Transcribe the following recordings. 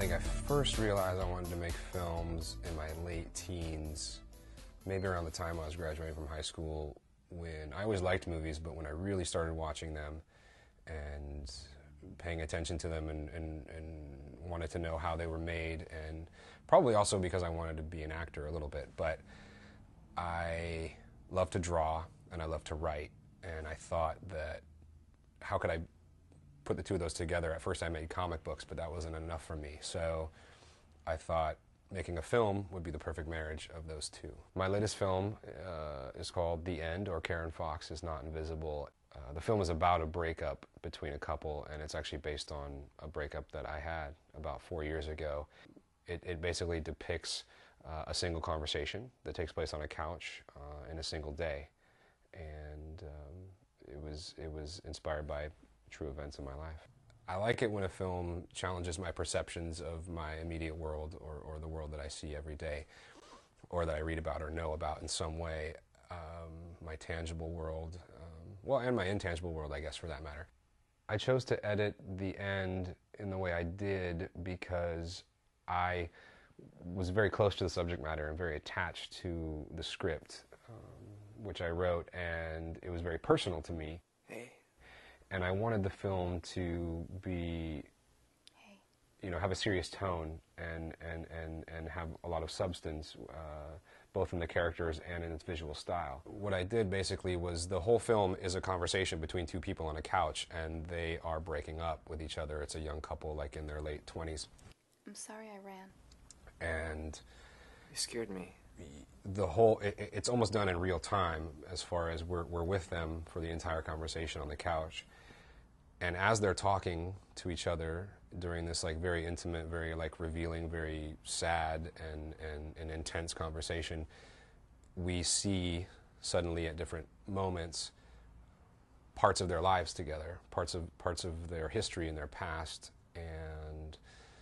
think I first realized I wanted to make films in my late teens, maybe around the time I was graduating from high school, when I always liked movies, but when I really started watching them and paying attention to them and, and, and wanted to know how they were made, and probably also because I wanted to be an actor a little bit, but I love to draw and I love to write, and I thought that how could I put the two of those together. At first, I made comic books, but that wasn't enough for me. So I thought making a film would be the perfect marriage of those two. My latest film uh, is called The End, or Karen Fox is Not Invisible. Uh, the film is about a breakup between a couple, and it's actually based on a breakup that I had about four years ago. It, it basically depicts uh, a single conversation that takes place on a couch uh, in a single day, and um, it was it was inspired by true events in my life. I like it when a film challenges my perceptions of my immediate world or, or the world that I see every day or that I read about or know about in some way. Um, my tangible world, um, well, and my intangible world, I guess, for that matter. I chose to edit the end in the way I did because I was very close to the subject matter and very attached to the script, um, which I wrote, and it was very personal to me. Hey and I wanted the film to be, you know, have a serious tone and and and and have a lot of substance, uh, both in the characters and in its visual style. What I did basically was the whole film is a conversation between two people on a couch, and they are breaking up with each other. It's a young couple, like in their late twenties. I'm sorry I ran. And you scared me the whole it, it's almost done in real time as far as we're, we're with them for the entire conversation on the couch and as they're talking to each other during this like very intimate very like revealing very sad and, and, and intense conversation we see suddenly at different moments parts of their lives together parts of parts of their history and their past and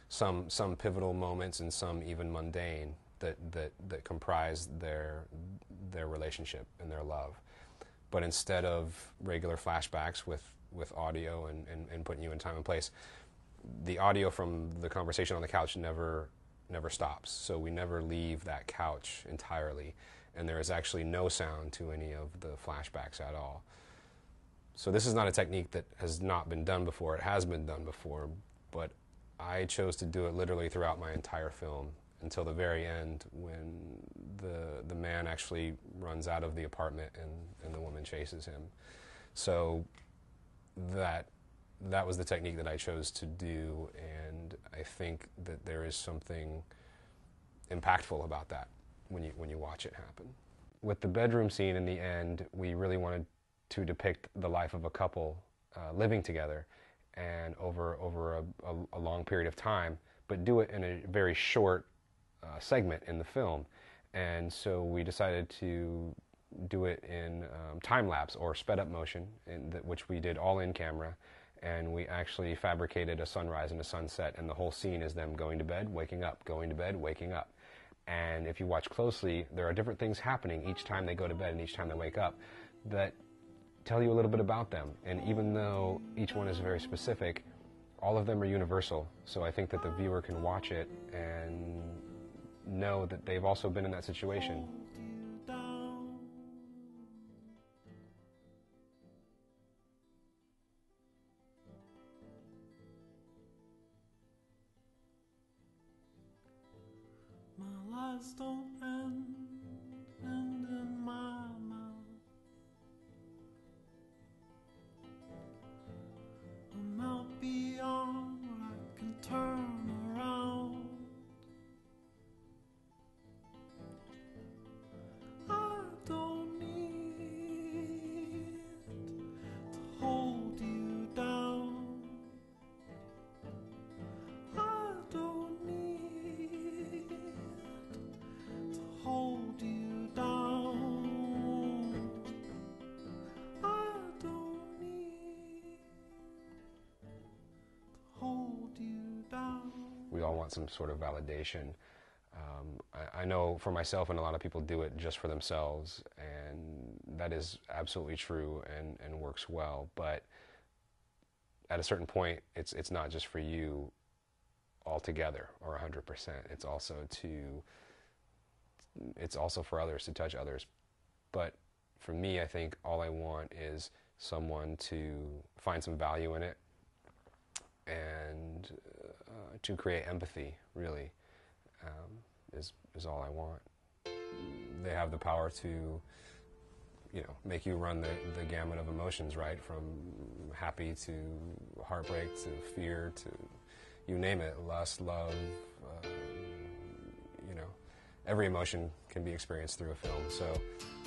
some some pivotal moments and some even mundane that that that comprise their their relationship and their love. But instead of regular flashbacks with with audio and, and, and putting you in time and place, the audio from the conversation on the couch never never stops. So we never leave that couch entirely, and there is actually no sound to any of the flashbacks at all. So this is not a technique that has not been done before. It has been done before, but I chose to do it literally throughout my entire film until the very end when the the man actually runs out of the apartment and, and the woman chases him. So that that was the technique that I chose to do, and I think that there is something impactful about that when you when you watch it happen. With the bedroom scene in the end, we really wanted to depict the life of a couple uh, living together, and over over a, a, a, long period of time, but do it in a very short uh, segment in the film. And so we decided to do it in um, time lapse or sped up motion, the, which we did all in camera. And we actually fabricated a sunrise and a sunset, and the whole scene is them going to bed, waking up, going to bed, waking up. And if you watch closely, there are different things happening each time they go to bed and each time they wake up that tell you a little bit about them. And even though each one is very specific, all of them are universal. So I think that the viewer can watch it and know that they've also been in that situation. Lies don't end We all want some sort of validation. Um, I, I, know for myself, and a lot of people do it just for themselves, and that is absolutely true and, and works well. But at a certain point, it's it's not just for you. altogether or 100%. It's also to it's also for others to touch others. But for me, I think all I want is someone to find some value in it to create empathy, really, um, is, is all I want. They have the power to, you know, make you run the, the gamut of emotions, right? From happy to heartbreak to fear to you name it, lust, love, uh, you know, every emotion can be experienced through a film. So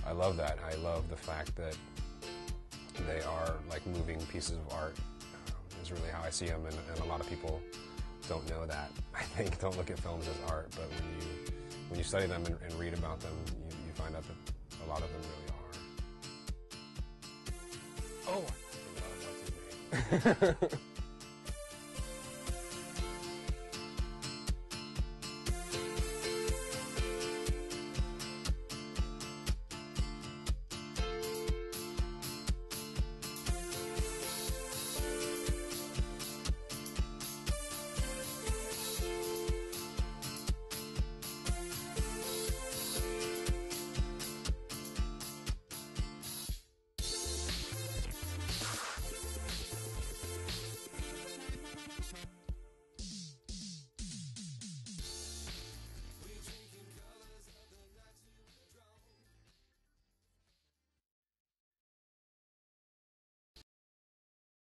I love that. I love the fact that they are like moving pieces of art. Um, is really how I see them, and, and, a lot of people don't know that. I think don't look at films as art, but when you when you study them and, and read about them, you, you, find out that a lot of them really are. Oh,